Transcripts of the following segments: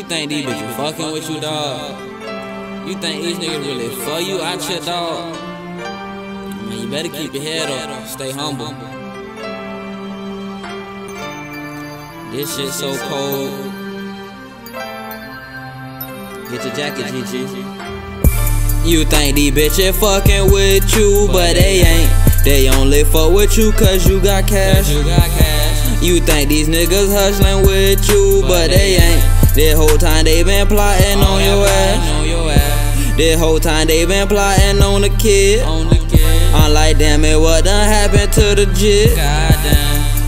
You think these bitches fucking with you, dog? You think these niggas really for you out here, dog? Man, you better keep your head up. Stay humble. This shit so cold. Get your jacket, GG. You think these bitches fucking with you, but they ain't. They only fuck with you cause you got cash. You got cash. You think these niggas hustling with you, but they ain't. This whole time they been plotting on your ass. On your ass. This whole time they been plotting on the kid. On the kid. I'm like, damn it, what done happened to the jit?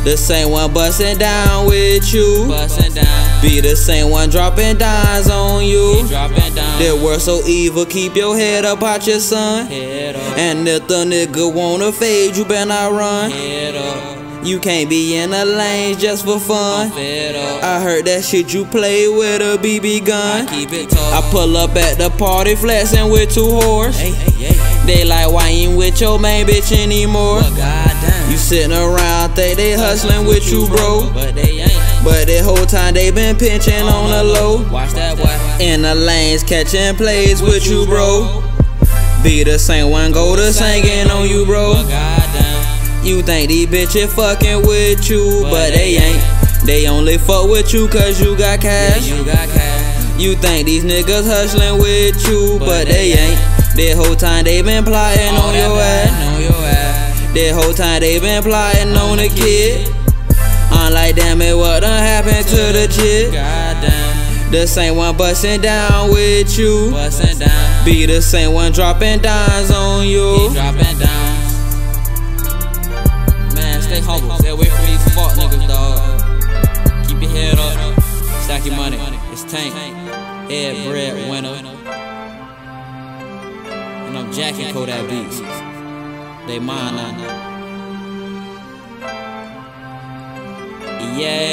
The same one busting down with you. Down. Be the same one dropping dimes on you. That world so evil, keep your head up out your son. And if the nigga wanna fade, you better not run. You can't be in the lanes just for fun. I heard that shit you play with a BB gun. I keep it tough. I pull up at the party flexing with two horse. Hey, hey, hey. They like, why you ain't with your main bitch anymore? You sitting around, think they hustling with you, bro. But they ain't. But the whole time they been pinching on the low. Watch that boy. In the lanes, catching plays with you, bro. Be the same one, go to singing on you, bro. You think these bitches fucking with you, but they ain't. They only fuck with you cause you got cash. You got cash. You think these niggas hustling with you, but they ain't. That whole time they been plotting on your ass. On your ass. That whole time they been plotting on the kid. I'm like, damn it, what done happened to the? Goddamn. The same one busting down with you. Be the same one dropping dimes on you. Stay humble. Stay away from these fuck niggas, dog. Keep your head up. Stack your money. It's Tank. Head bread winner. And I'm jacking Kodak Beats. They mine now. Yeah.